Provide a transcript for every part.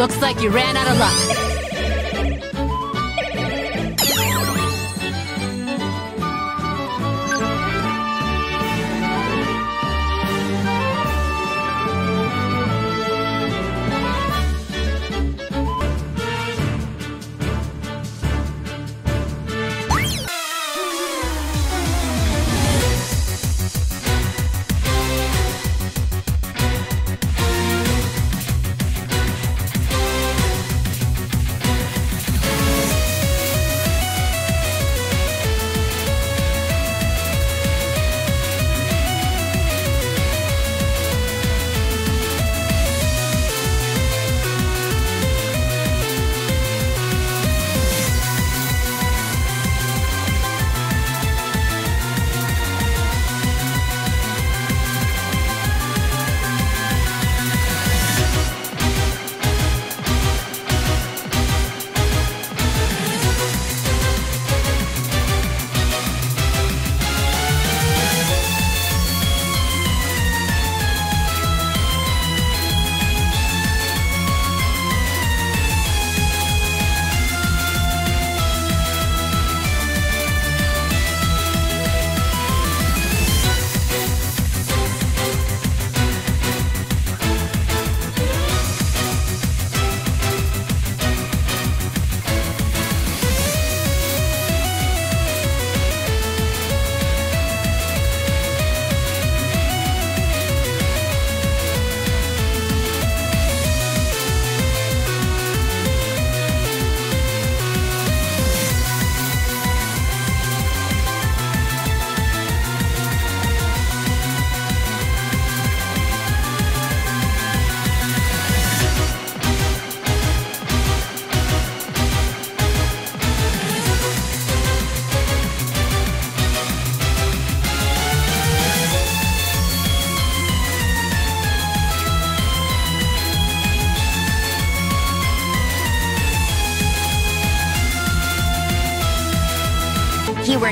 Looks like you ran out of luck.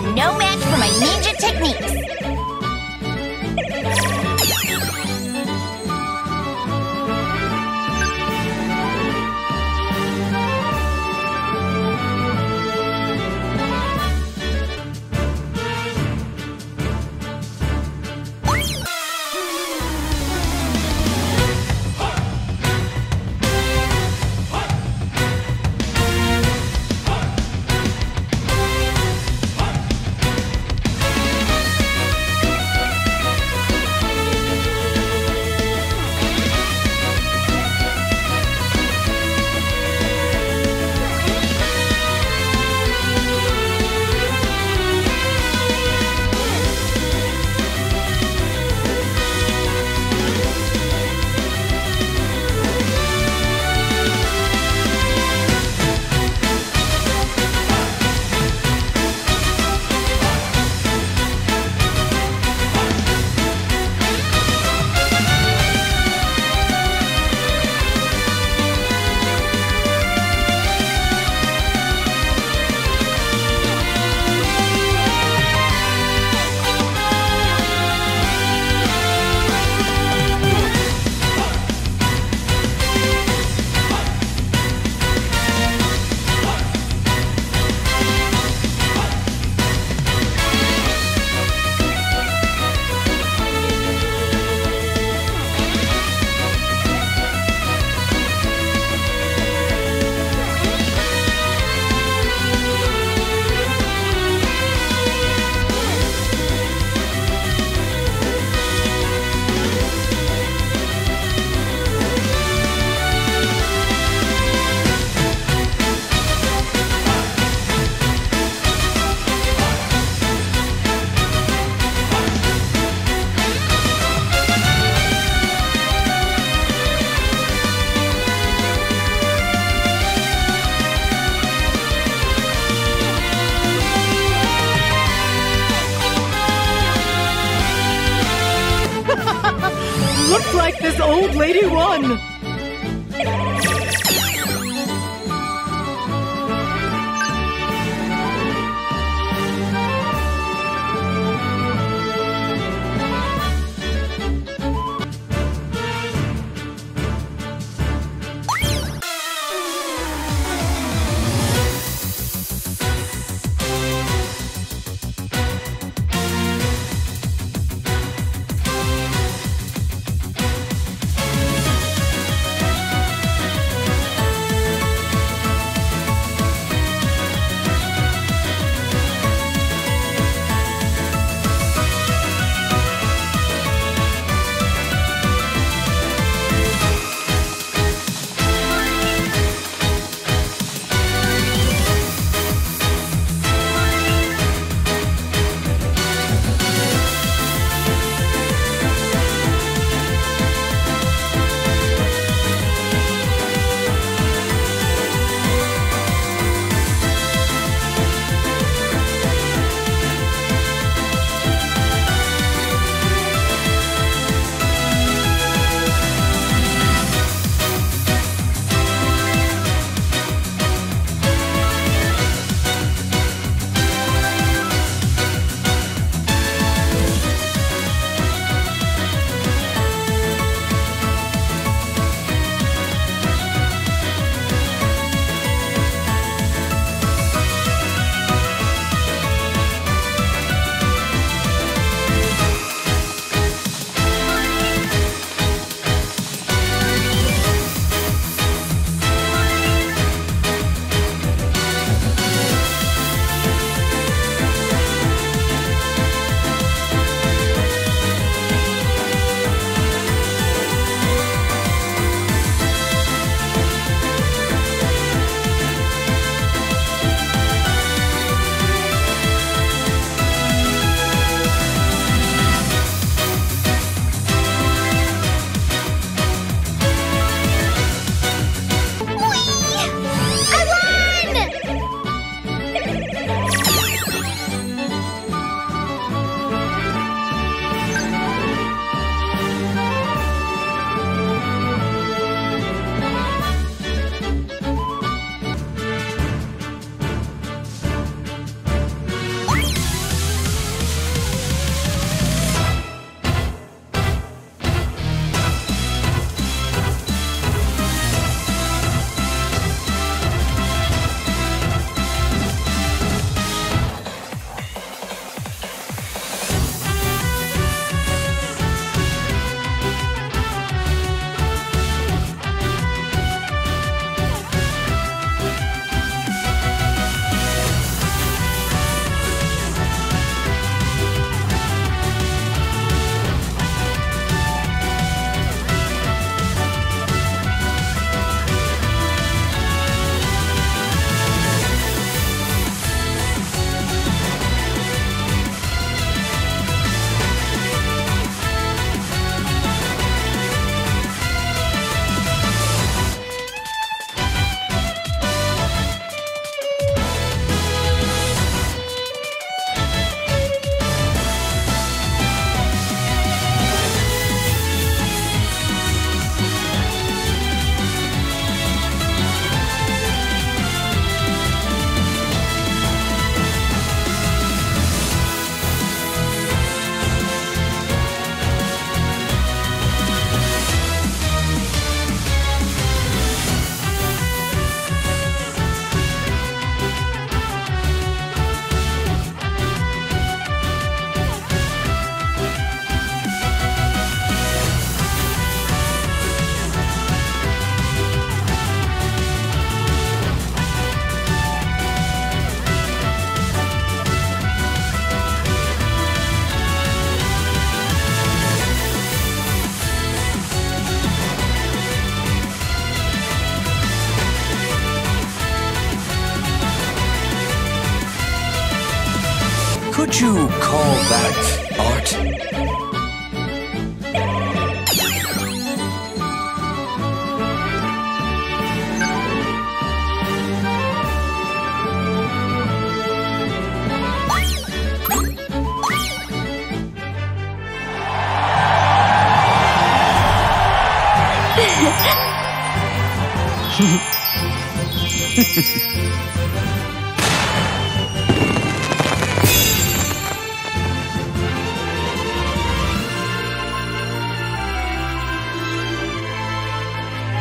No match for my ninja techniques. Old Would you call that art? Hehehe